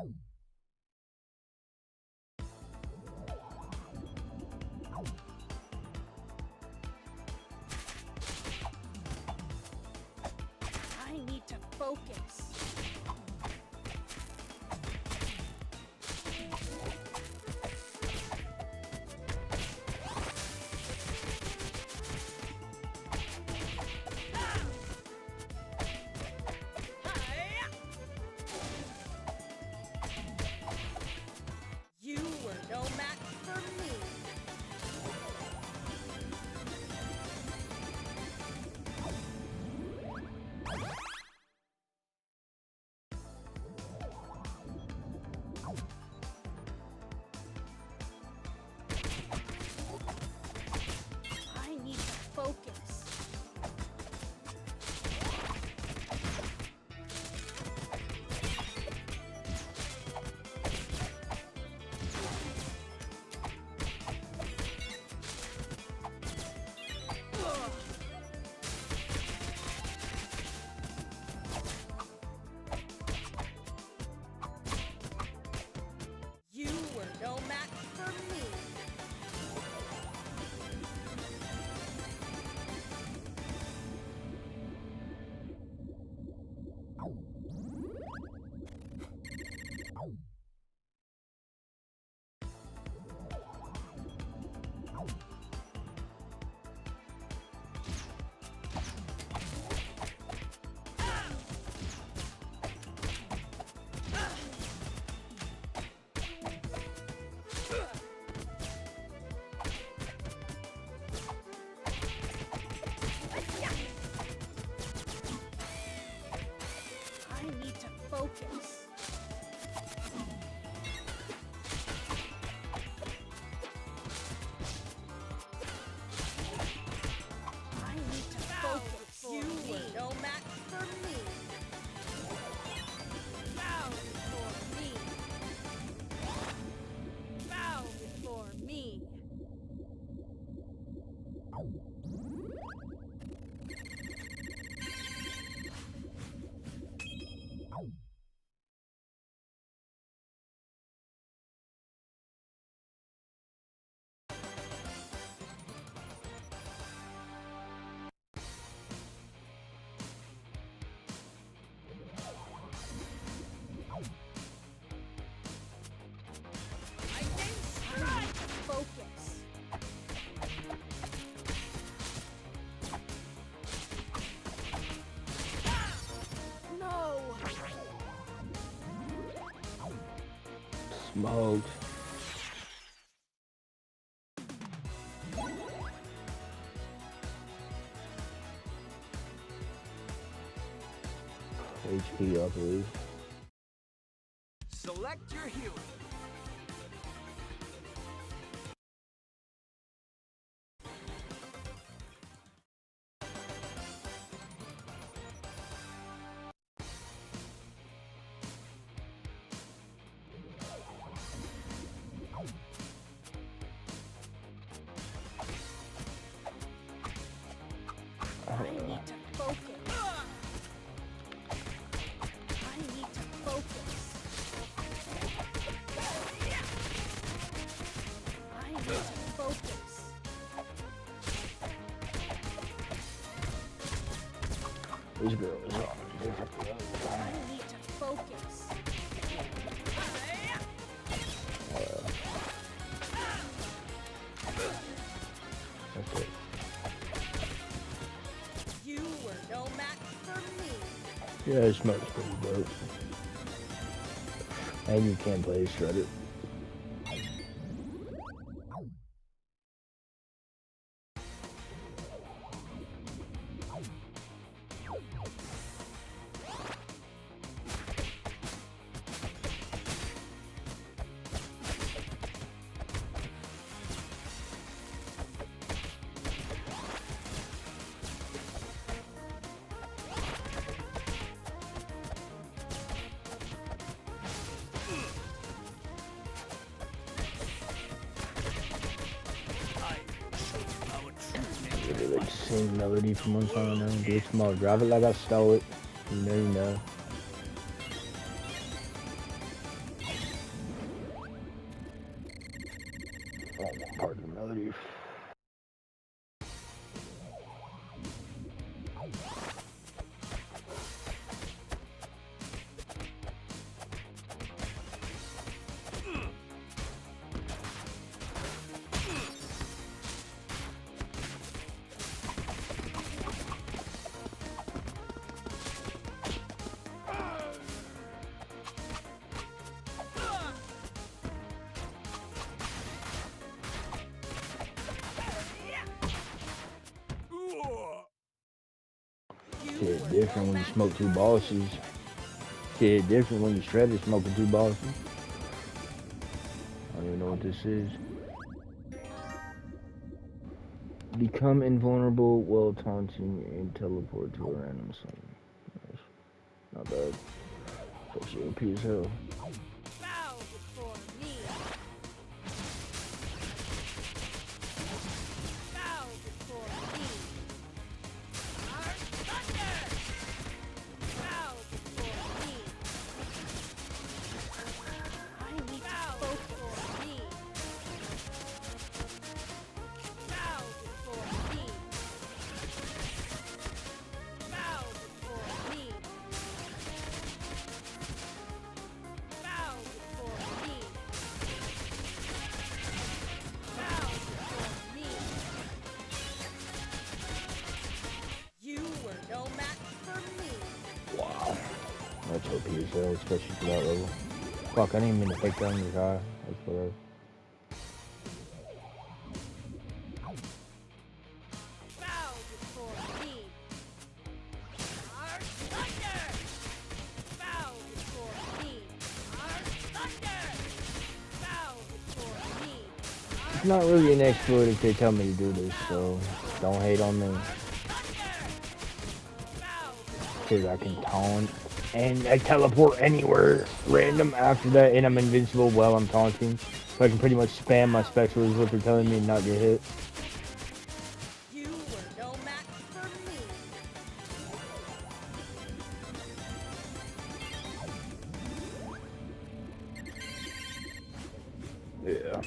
Oh. Focus. Smoked. HP, I believe. This girl is on a. I need to focus. That's it. You were no match for me. Yeah, it smells pretty dope. And you can play Shredder. Sing melody from one song to another. Drop it like I stole it. You know, you know. Shit different when you smoke two bosses. Shit different when you shredded smoking two bosses. I don't even know what this is. Become invulnerable while taunting and teleport to a random zone. Nice. Not bad. Shit OP as hell. Hell, especially for that level. Fuck, I didn't mean to take down your guy. That's whatever. It's not really an exploit if they tell me to do this, so don't hate on me. Because I can taunt and I teleport anywhere random after that, and I'm invincible while I'm taunting. So I can pretty much spam my special is what they're telling me and not get hit. No match for me. Yeah.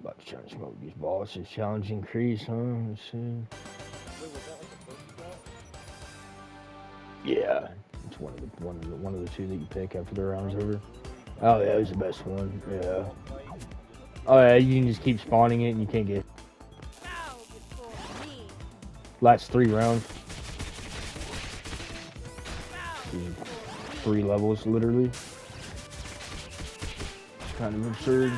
About to try and smoke these bosses. Challenge increase, huh? Let's see. It's one of the one of the one of the two that you pick after the round's over. Oh yeah, it was the best one. Yeah. Oh yeah, you can just keep spawning it and you can't get last three rounds, three levels literally. It's kind of absurd.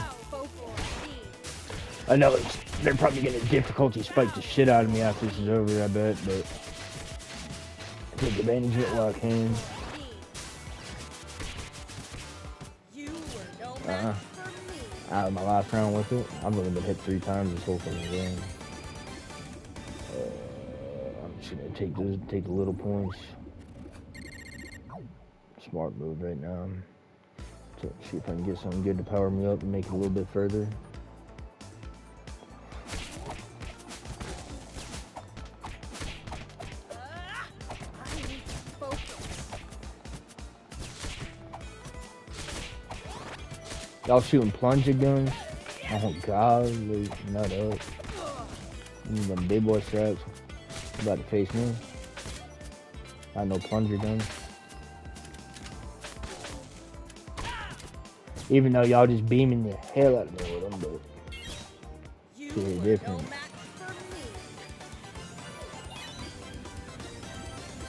I know they're probably gonna difficulty spike the shit out of me after this is over. I bet, but take advantage of it while I can. Me. Out of my last round with it, I've only been hit three times this whole fucking game. Uh, I'm just gonna take this, take the little points. Smart move right now. So see if I can get something good to power me up and make it a little bit further. Y'all shooting plunger guns? Oh god, nut up. Mm, Them big boy straps. You about to face me. I know plunger guns. Even though y'all just beaming the hell out of me with them, but no different.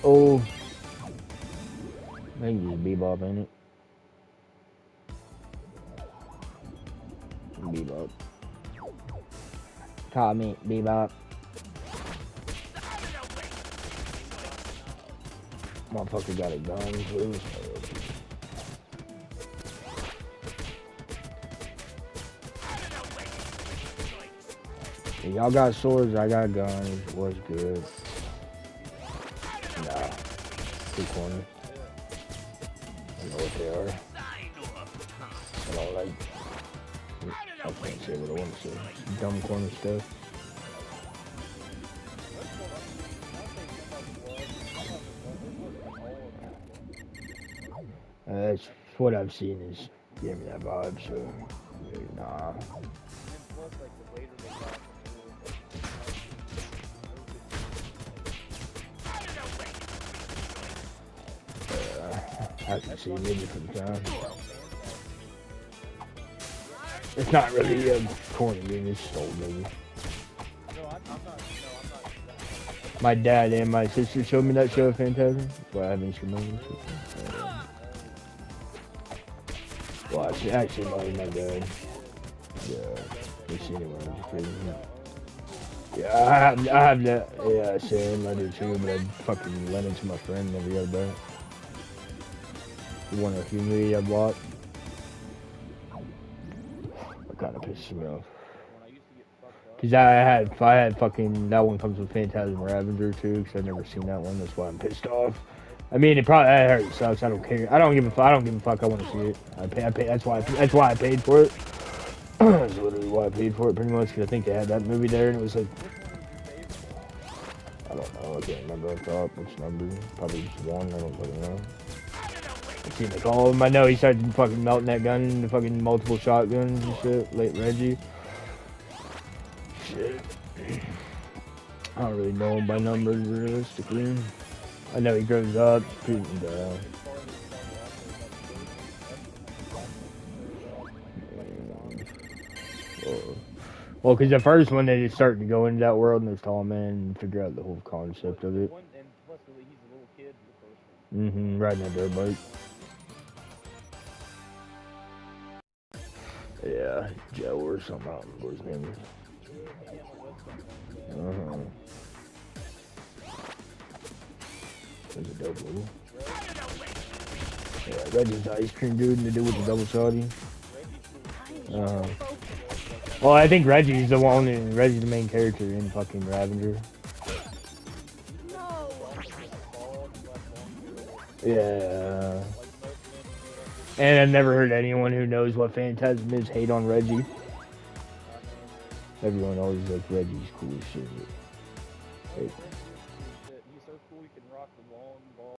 oh, maybe just bebop in it. Call me bebop. Motherfucker got a gun too. Y'all got swords, I got guns. What's good? Nah. Two corners. Say. Dumb corner stuff. Uh, that's what I've seen is giving me that vibe, so nah. Uh, I can see maybe from time. It's not really a corner game, it's just old movie. My dad and my sister showed me that show, Phantasm. But I haven't seen it. Uh, well, actually, no, my dad. Yeah, we seen it when I was a kid. Yeah, I have, I have that. Yeah, same. I do too, but I fucking lent it to my friend. Never got it back. One of bought. Me off. When I used get fucked Cause I had, I had fucking that one comes with Phantasm Ravager too. Cause I've never seen that one. That's why I'm pissed off. I mean, it probably that hurts. sucks. I don't care. I don't give a fuck. I don't give a fuck. I want to see it. I pay. I pay. That's why. That's why I paid for it. that's literally why I paid for it, pretty much. Cause I think they had that movie there, and it was like, I don't know. I can't remember. I thought which number. Probably just one. I don't fucking know. I seen like all of them. I know he started fucking melting that gun into fucking multiple shotguns and shit. Late Reggie. Shit. I don't really know him by numbers realistically. I know he grows up, down. Well, because the first one they just started to go into that world and there's tall man and figure out the whole concept of it. one, and plus he's a little kid in the first one. Mm-hmm, riding a dirt bike. Yeah, Joe or something. I don't remember his name. Uh-huh. There's a movie. Yeah, Reggie's the ice cream dude and the dude with the double shotty. Uh, well, I think Reggie's the one, and Reggie's the main character in fucking Ravager. No. Yeah. And I've never heard anyone who knows what Phantasm is hate on Reggie. Everyone always like Reggie's cool shit. Hey,